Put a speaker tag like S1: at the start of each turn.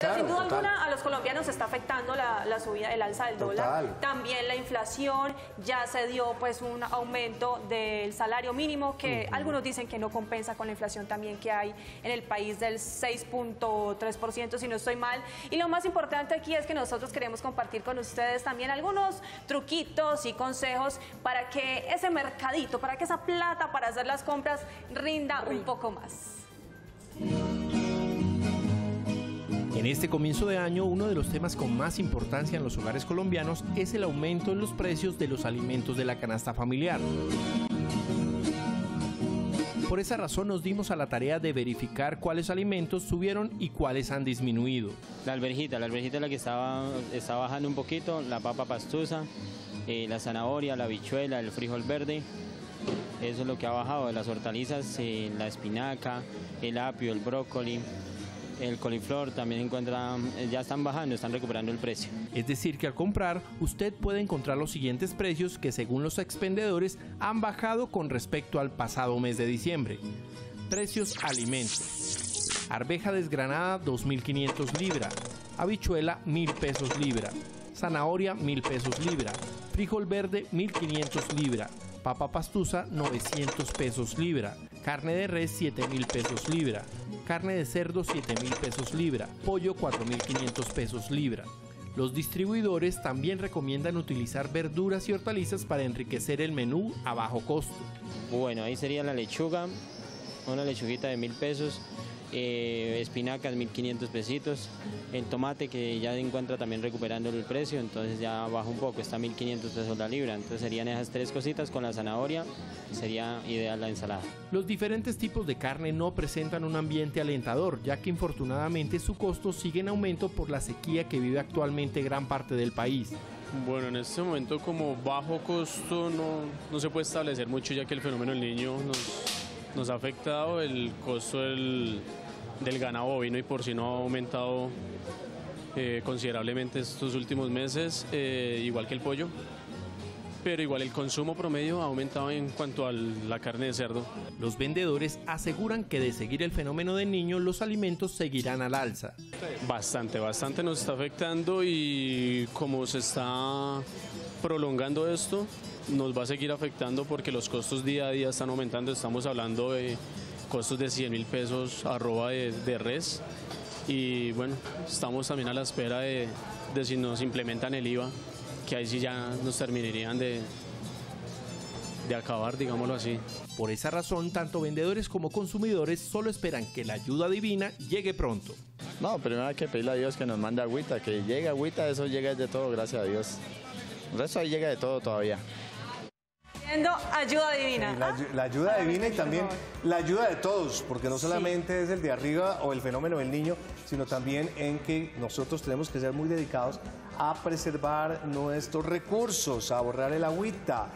S1: Pero sin duda
S2: total.
S1: alguna a los colombianos está afectando la, la subida, el alza del dólar. También la inflación, ya se dio pues un aumento del salario mínimo que algunos dicen que no compensa con la inflación también que hay en el país del 6.3% si no estoy mal. Y lo más importante aquí es que nosotros queremos compartir con ustedes también algunos truquitos y consejos para que ese mercadito, para que esa plata para hacer las compras rinda un poco más.
S3: En este comienzo de año, uno de los temas con más importancia en los hogares colombianos es el aumento en los precios de los alimentos de la canasta familiar. Por esa razón nos dimos a la tarea de verificar cuáles alimentos subieron y cuáles han disminuido.
S4: La alverjita, la alverjita es la que estaba, está bajando un poquito, la papa pastusa, eh, la zanahoria, la bichuela, el frijol verde. Eso es lo que ha bajado. Las hortalizas, eh, la espinaca, el apio, el brócoli, el coliflor también encuentran, eh, ya están bajando, están recuperando el precio.
S3: Es decir, que al comprar usted puede encontrar los siguientes precios que según los expendedores han bajado con respecto al pasado mes de diciembre. Precios alimentos. Arveja desgranada 2.500 libra. Habichuela 1.000 pesos libra. Zanahoria 1.000 pesos libra. Frijol verde 1.500 libra. Papa pastusa 900 pesos libra. Carne de res 7.000 pesos libra. Carne de cerdo 7.000 pesos libra. Pollo 4.500 pesos libra. Los distribuidores también recomiendan utilizar verduras y hortalizas para enriquecer el menú a bajo costo.
S4: Bueno, ahí sería la lechuga, una lechuguita de mil pesos, eh, espinacas 1500 pesitos, el tomate que ya se encuentra también recuperando el precio, entonces ya baja un poco, está 1500 pesos la libra, entonces serían esas tres cositas con la zanahoria, sería ideal la ensalada.
S3: Los diferentes tipos de carne no presentan un ambiente alentador, ya que infortunadamente su costo sigue en aumento por la sequía que vive actualmente gran parte del país.
S5: Bueno, en este momento como bajo costo no, no se puede establecer mucho ya que el fenómeno del niño nos, nos ha afectado el costo del, ganado bovino y por si no ha aumentado eh, considerablemente estos últimos meses, eh, igual que el pollo. Pero igual el consumo promedio ha aumentado en cuanto a la carne de cerdo.
S3: Los vendedores aseguran que de seguir el fenómeno del niño, los alimentos seguirán al alza.
S5: Bastante, bastante nos está afectando y como se está prolongando esto, nos va a seguir afectando porque los costos día a día están aumentando. Estamos hablando de costos de 100 mil pesos arroba de, de res y bueno, estamos también a la espera de, de si nos implementan el IVA, que ahí sí ya nos terminarían de, de acabar, digámoslo así.
S3: Por esa razón, tanto vendedores como consumidores solo esperan que la ayuda divina llegue pronto.
S6: No, primero hay que pedirle a Dios que nos mande agüita, que llegue agüita, eso llega de todo, gracias a Dios. El resto ahí llega de todo todavía.
S1: Pidiendo ayuda divina.
S2: La, ayu- la ayuda divina y también la ayuda de todos, porque no solamente es el de arriba o el fenómeno del niño, sino también en que nosotros tenemos que ser muy dedicados a preservar nuestros recursos, a ahorrar el agüita.